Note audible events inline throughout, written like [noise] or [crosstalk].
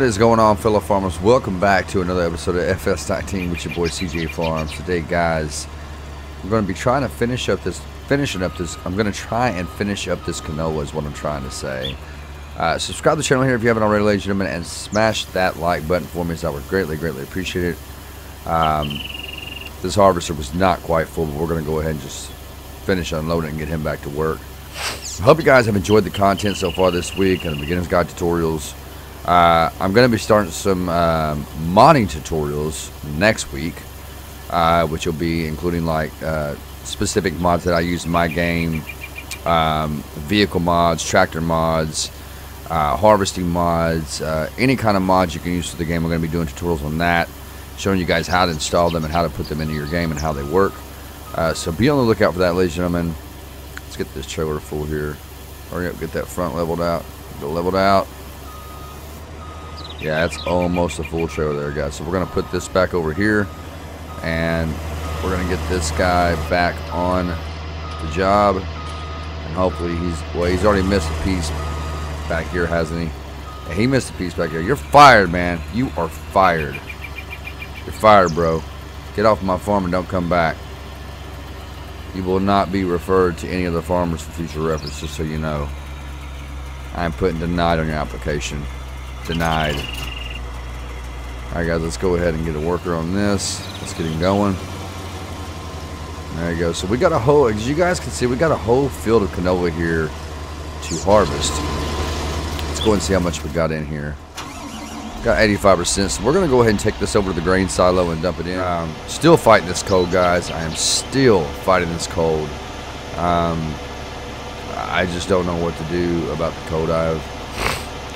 What is going on, fellow farmers? Welcome back to another episode of FS19 with your boy CJ Farms. Today, guys, I'm going to be trying to finish up this, finishing up this. I'm going to try and finish up this canola, is what I'm trying to say. Uh, subscribe to the channel here if you haven't already, ladies and gentlemen, and smash that like button for me, as I would greatly, greatly appreciate it. Um, this harvester was not quite full, but we're going to go ahead and just finish unloading and get him back to work. I hope you guys have enjoyed the content so far this week and the beginner's guide tutorials. Uh, I'm going to be starting some um, modding tutorials next week, uh, which will be including like uh, specific mods that I use in my game, um, vehicle mods, tractor mods, uh, harvesting mods, uh, any kind of mods you can use for the game. We're going to be doing tutorials on that, showing you guys how to install them and how to put them into your game and how they work. Uh, so be on the lookout for that, ladies and gentlemen. Let's get this trailer full here. Hurry up, get that front leveled out. Get leveled out. Yeah, that's almost a full trailer there, guys. So we're going to put this back over here. And we're going to get this guy back on the job. And hopefully he's... Well, he's already missed a piece back here, hasn't he? Yeah, he missed a piece back here. You're fired, man. You are fired. You're fired, bro. Get off my farm and don't come back. You will not be referred to any of the farmers for future reference, just so you know. I'm putting denied on your application. Denied. Alright guys, let's go ahead and get a worker on this. Let's get him going. There you go. So we got a whole, as you guys can see, we got a whole field of canola here to harvest. Let's go and see how much we got in here. Got 85%, so we're going to go ahead and take this over to the grain silo and dump it in. Um, still fighting this cold, guys. I am still fighting this cold. Um, I just don't know what to do about the cold I've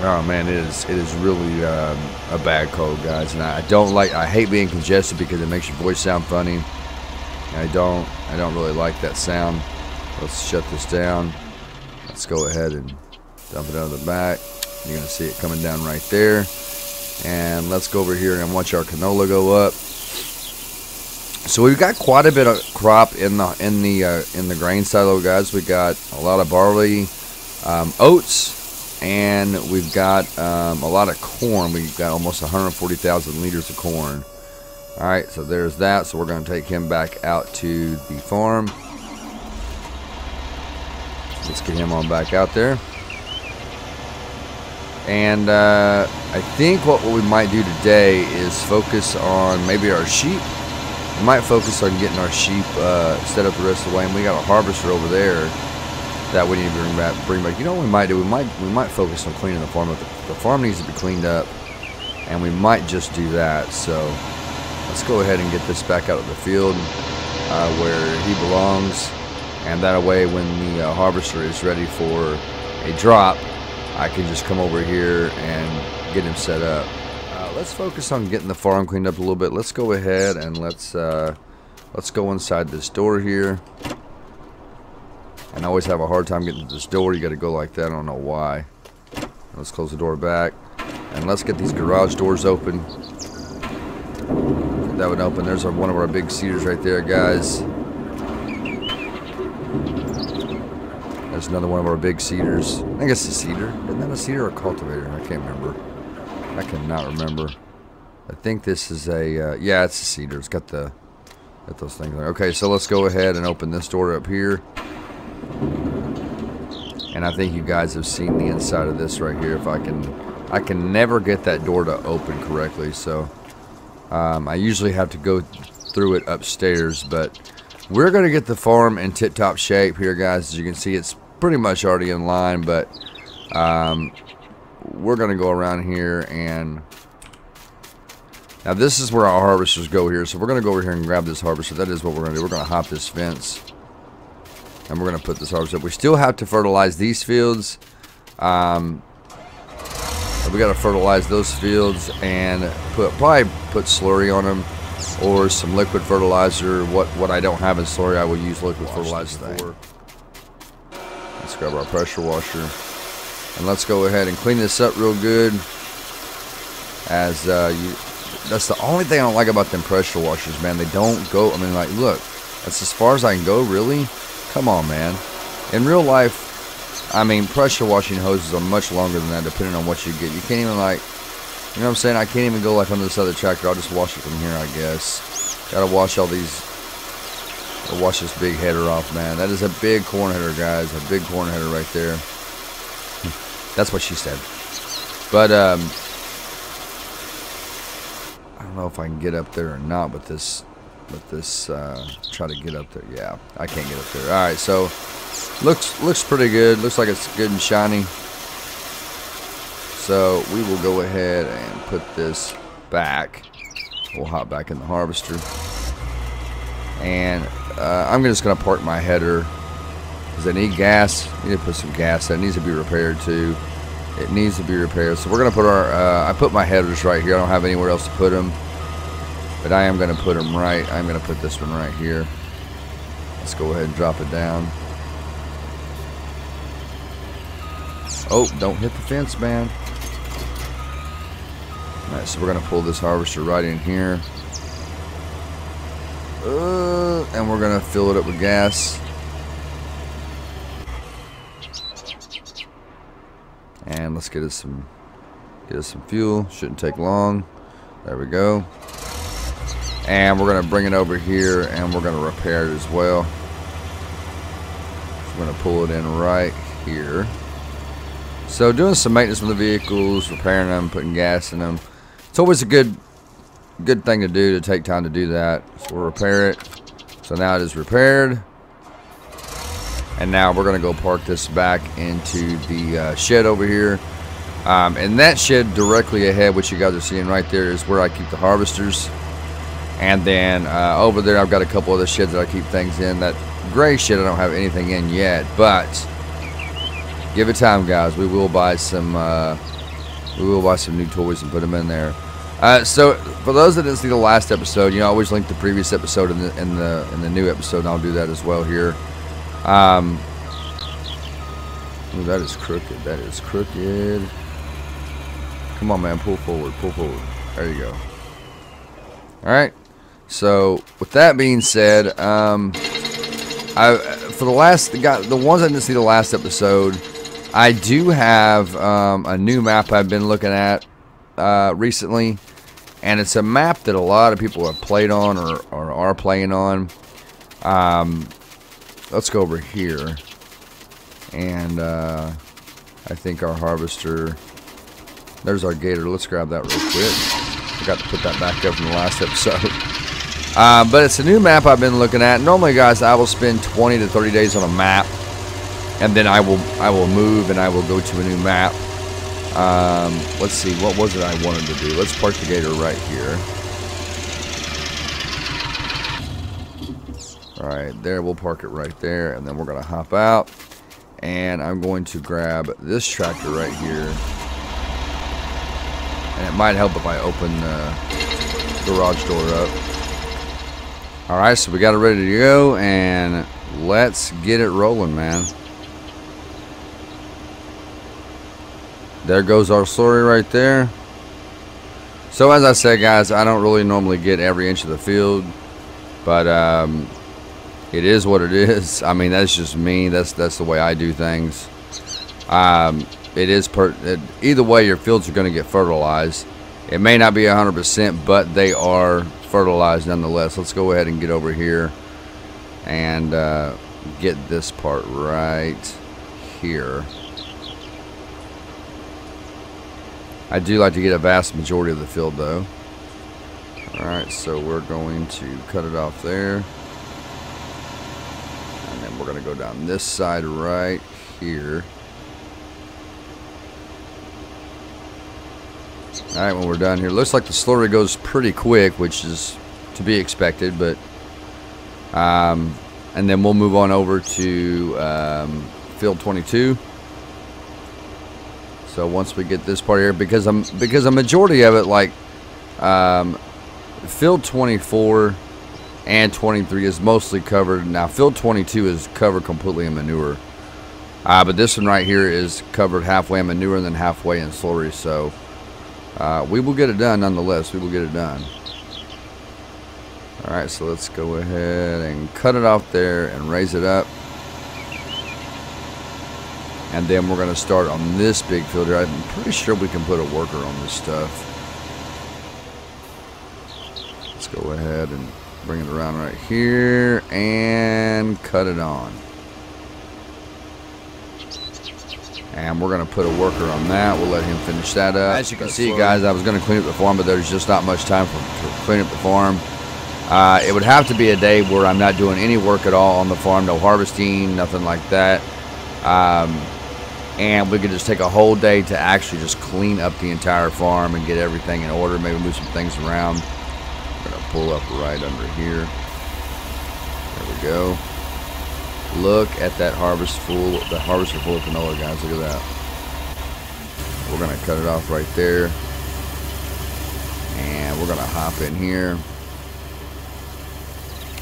Oh man, it is it is really um, a bad cold, guys, and I don't like. I hate being congested because it makes your voice sound funny. I don't I don't really like that sound. Let's shut this down. Let's go ahead and dump it out of the back. You're gonna see it coming down right there. And let's go over here and watch our canola go up. So we've got quite a bit of crop in the in the uh, in the grain silo, guys. We got a lot of barley, um, oats and we've got um, a lot of corn. We've got almost 140,000 liters of corn. All right, so there's that. So we're going to take him back out to the farm. Let's get him on back out there. And uh, I think what we might do today is focus on maybe our sheep. We might focus on getting our sheep uh, set up the rest of the way. And we got a harvester over there that we need to bring back. Bring back. You know what we might do? We might we might focus on cleaning the farm up. The, farm needs to be cleaned up, and we might just do that. So let's go ahead and get this back out of the field uh, where he belongs, and that way when the uh, harvester is ready for a drop, I can just come over here and get him set up. Uh, let's focus on getting the farm cleaned up a little bit. Let's go ahead and let's uh, let's go inside this door here. And I always have a hard time getting to this door. You got to go like that. I don't know why. Let's close the door back. And let's get these garage doors open. That would open. There's our, one of our big seeders right there, guys. There's another one of our big seeders. I think it's a seeder. Isn't that a seeder or a cultivator? I can't remember. I cannot remember. I think this is a, uh, yeah, it's a seeder. It's got the, got those things. Okay, so let's go ahead and open this door up here. And I think you guys have seen the inside of this right here. If I can, I can never get that door to open correctly. So um, I usually have to go through it upstairs. But we're going to get the farm in tip-top shape here, guys. As you can see, it's pretty much already in line. But um, we're going to go around here and... Now this is where our harvesters go here. So we're going to go over here and grab this harvester. That is what we're going to do. We're going to hop this fence. And we're going to put this harvest up. We still have to fertilize these fields. Um, we got to fertilize those fields and put probably put slurry on them or some liquid fertilizer. What what I don't have in slurry, I will use liquid fertilizer for. Let's grab our pressure washer and let's go ahead and clean this up real good. As uh, you, that's the only thing I don't like about them pressure washers, man. They don't go. I mean, like, look, that's as far as I can go, really. Come on, man. In real life, I mean, pressure washing hoses are much longer than that, depending on what you get. You can't even, like, You know what I'm saying? I can't even go like on this other tractor. I'll just wash it from here, I guess. Gotta wash all these. Wash this big header off, man. That is a big corn header, guys. A big corn header right there. [laughs] That's what she said. But, um, I don't know if I can get up there or not with this, with this, uh, try to get up there. Yeah, I can't get up there. All right, so looks, looks pretty good. Looks like it's good and shiny. So we will go ahead and put this back. We'll hop back in the harvester. And uh, I'm just going to park my header. because I need gas? I need to put some gas. It needs to be repaired too. It needs to be repaired. So we're going to put our, uh, I put my headers right here. I don't have anywhere else to put them. But I am going to put them right. I'm going to put this one right here. Let's go ahead and drop it down. Oh, don't hit the fence, man. Alright, so we're going to pull this harvester right in here. Uh, and we're going to fill it up with gas. And let's get us some get us some fuel. Shouldn't take long. There we go. And we're going to bring it over here and we're going to repair it as well. So we're going to pull it in right here. So doing some maintenance on the vehicles, repairing them, putting gas in them, it's always a good good thing to do to take time to do that. So we'll repair it. So now it is repaired. And now we're going to go park this back into the uh, shed over here. Um, and that shed directly ahead, which you guys are seeing right there, is where I keep the harvesters. And then uh, over there, I've got a couple other sheds that I keep things in. That gray shed, I don't have anything in yet. But give it time, guys. We will buy some. Uh, we will buy some new toys and put them in there. Uh, so for those that didn't see the last episode, you know, I always link the previous episode in the in the in the new episode, and I'll do that as well here. Um, ooh, that is crooked. That is crooked. Come on, man, pull forward, pull forward. There you go. All right. So with that being said, um, I for the last the the ones I didn't see the last episode, I do have um, a new map I've been looking at uh, recently, and it's a map that a lot of people have played on or, or are playing on. Um, let's go over here, and uh, I think our harvester. There's our gator. Let's grab that real quick. I forgot to put that back up in the last episode. [laughs] Uh, but it's a new map I've been looking at. Normally, guys, I will spend 20 to 30 days on a map, and then I will I will move and I will go to a new map. Um, let's see, what was it I wanted to do? Let's park the gator right here. Alright, there, we'll park it right there, and then we're to hop out. And I'm going to grab this tractor right here. And it might help if I open the garage door up. Alright, so we got it ready to go, and let's get it rolling, man. There goes our slurry right there. So as I said, guys, I don't really normally get every inch of the field, but um, it is what it is. [laughs] I mean, that's just me. That's that's the way I do things. Um, it is per it, either way, your fields are going to get fertilized. It may not be 100%, but they are fertilized nonetheless. Let's go ahead and get over here and uh, get this part right here. I do like to get a vast majority of the field though. Alright, so we're going to cut it off there. And then we're going to go down this side right here. Alright, when we're done here. Looks like the slurry goes pretty quick, which is to be expected, but um, and then we'll move on over to um, field 22. So once we get this part here, because I'm because a majority of it, like um, field 24 and 23 is mostly covered. Now field 22 is covered completely in manure, uh, but this one right here is covered halfway in manure and then halfway in slurry. So uh, we will get it done nonetheless. We will get it done. Alright, so let's go ahead and cut it off there and raise it up. And then we're going to start on this big filter. I'm pretty sure we can put a worker on this stuff. Let's go ahead and bring it around right here and cut it on. And we're going to put a worker on that. We'll let him finish that up. As you can see, guys, I was going to clean up the farm, but there's just not much time for, to clean up the farm. Uh, it would have to be a day where I'm not doing any work at all on the farm, no harvesting, nothing like that. Um, and we could just take a whole day to actually just clean up the entire farm and get everything in order, maybe move some things around. I'm going to pull up right under here. There we go. Look at that harvest full, the harvester full of canola, guys. Look at that. We're to cut it off right there. And we're to hop in here.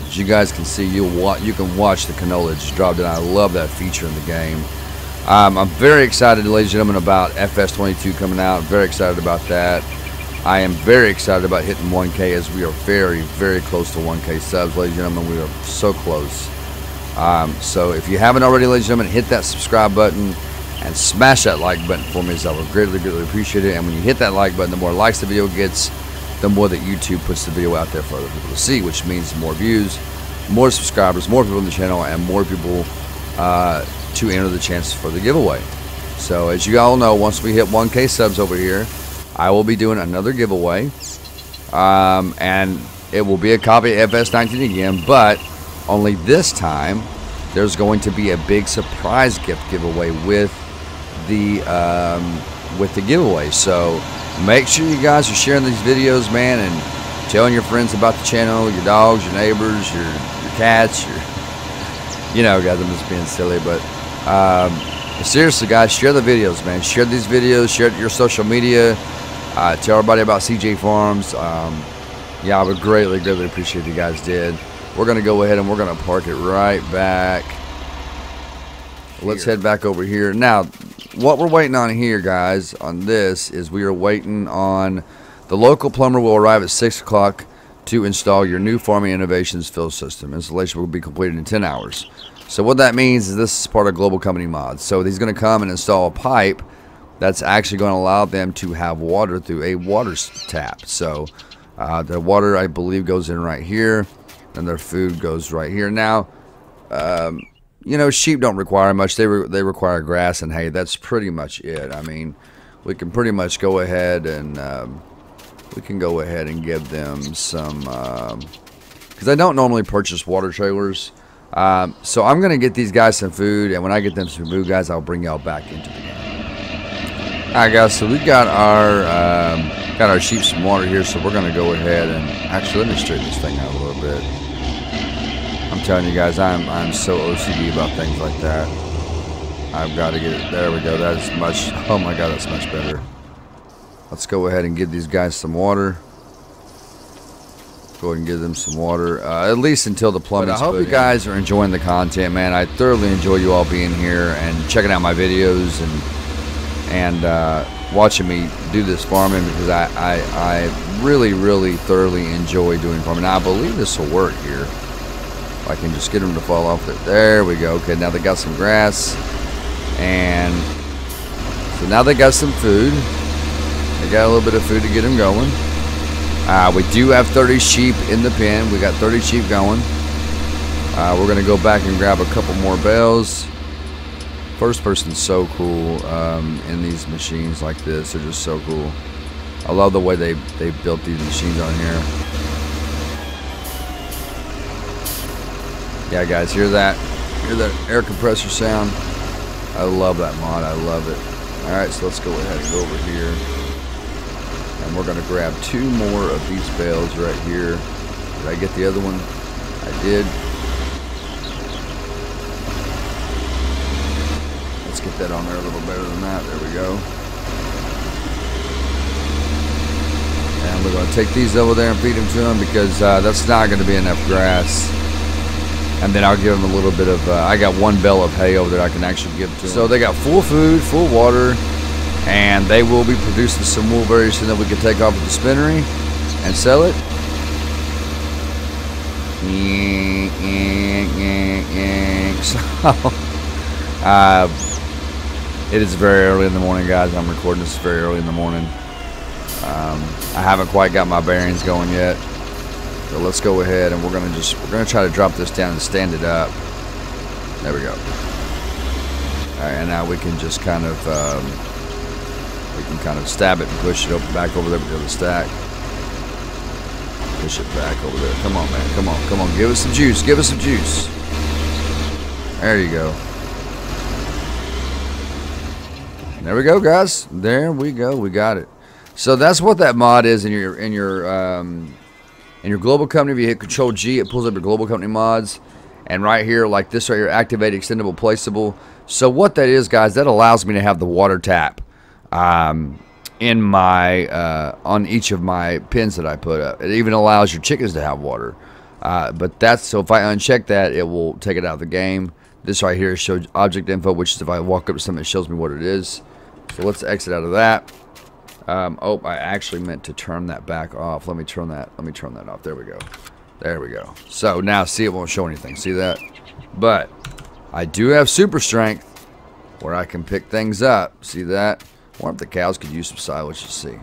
As you guys can see, you you can watch the canola just drop down. I love that feature in the game. Um, I'm very excited, ladies and gentlemen, about FS22 coming out. Very excited about that. I am very excited about hitting 1K as we are very, very close to 1K subs, ladies and gentlemen. We are so close. Um, so if you haven't already, ladies and gentlemen, hit that subscribe button and smash that like button for me as I would greatly, greatly appreciate it. And when you hit that like button, the more likes the video gets, the more that YouTube puts the video out there for other people to see, which means more views, more subscribers, more people in the channel, and more people uh, to enter the chance for the giveaway. So as you all know, once we hit 1K subs over here, I will be doing another giveaway. Um, and it will be a copy of FS19 again, but only this time, there's going to be a big surprise gift giveaway with the um, with the giveaway. So make sure you guys are sharing these videos, man, and telling your friends about the channel, your dogs, your neighbors, your your cats, your [laughs] you know, guys. I'm just being silly, but um, seriously, guys, share the videos, man. Share these videos. Share your social media. Uh, tell everybody about CJ Farms. Um, yeah, I would greatly, greatly appreciate if you guys did. We're going to go ahead and we're going to park it right back. Let's head back over here. Now, what we're waiting on here, guys, on this is we are waiting on the local plumber will arrive at 6 o'clock to install your new Farming Innovations fill system. Installation will be completed in 10 hours. So what that means is this is part of Global Company Mods. So he's going to come and install a pipe that's actually going to allow them to have water through a water tap. So uh, the water, I believe, goes in right here and their food goes right here. Now, um, you know, sheep don't require much. They re they require grass and hay. That's pretty much it. I mean, we can pretty much go ahead and um, we can go ahead and give them some because um, I don't normally purchase water trailers. Um, so I'm gonna get these guys some food, and when I get them some food, guys, I'll bring y'all back into the game. All right, guys. So we got our um, got our sheep some water here, so we're gonna go ahead and actually let me straighten this thing out a little bit. Telling you guys, I'm I'm so OCD about things like that. I've got to get it. There we go. That is much. Oh my God, that's much better. Let's go ahead and give these guys some water. Go ahead and give them some water, uh, at least until the plumbing. I hope you guys are enjoying the content, man. I thoroughly enjoy you all being here and checking out my videos and and uh, watching me do this farming because I, I, I really, really thoroughly enjoy doing farming. I believe this will work here. I can just get them to fall off there. There we go. Okay, now they got some grass. And so now they got some food. They got a little bit of food to get them going. Uh, we do have 30 sheep in the pen. We got 30 sheep going. Uh, we're going to go back and grab a couple more bells. First person's so cool um, in these machines like this. They're just so cool. I love the way they, they built these machines on here. Yeah, guys, hear that? Hear that air compressor sound? I love that mod. I love it. All right, so let's go ahead and go over here. And we're going to grab two more of these bales right here. Did I get the other one? I did. Let's get that on there a little better than that. There we go. And we're going to take these over there and feed them to them because uh, that's not going to be enough grass and then I'll give them a little bit of. Uh, I got one bale of hay over there I can actually give to them. So they got full food, full water, and they will be producing some wool very soon that we can take off to the spinnery and sell it. So, [laughs] uh, it is very early in the morning, guys. I'm recording this very early in the morning. Um, I haven't quite got my bearings going yet. So let's go ahead and we're gonna just we're gonna try to drop this down and stand it up. There we go. All right, and now we can just kind of um, we can kind of stab it and push it up back over there with the stack. Push it back over there. Come on, man. Come on, come on. Give us some juice. Give us some juice. There you go. There we go, guys. There we go. We got it. So that's what that mod is in your in your um, in your global company. If you hit Control G, it pulls up your global company mods. And right here, like this right here, activate extendable placeable. So what that is, guys, that allows me to have the water tap um, in my uh, on each of my pins that I put up. It even allows your chickens to have water. Uh, but that's so if I uncheck that, it will take it out of the game. This right here shows object info, which is if I walk up to something, it shows me what it is. So let's exit out of that. Um, oh, I actually meant to turn that back off. Let me turn that. Let me turn that off. There we go. There we go. So now, see, it won't show anything. See that? But I do have super strength where I can pick things up. See that? I wonder if the cows could use some silage to see.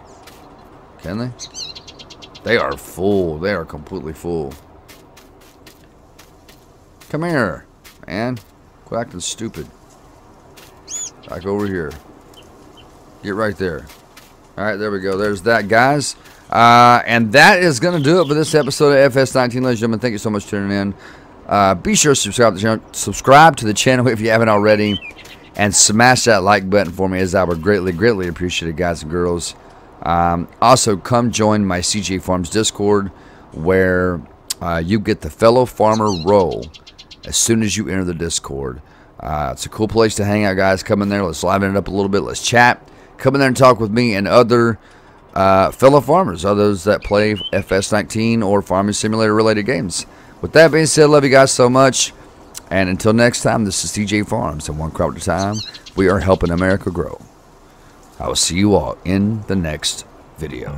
Can they? They are full. They are completely full. Come here, man. Quit acting stupid. Back over here. Get right there. All right, there we go. There's that, guys. Uh, and that is going to do it for this episode of FS19, ladies and gentlemen. Thank you so much for tuning in. Uh, be sure to subscribe to the channel, subscribe to the channel [laughs] if you haven't already, and smash that like button for me, as I would greatly, greatly appreciate it, guys and girls. Um, also, come join my CJ Farms Discord, where uh, you get the fellow farmer role as soon as you enter the Discord. Uh, it's a cool place to hang out, guys. Come in there. Let's liven it up a little bit. Let's chat come in there and talk with me and other uh, fellow farmers, others that play FS19 or Farming Simulator related games. With that being said, love you guys so much. And until next time, this is CJ Farms, and one crop at a time, we are helping America grow. I will see you all in the next video.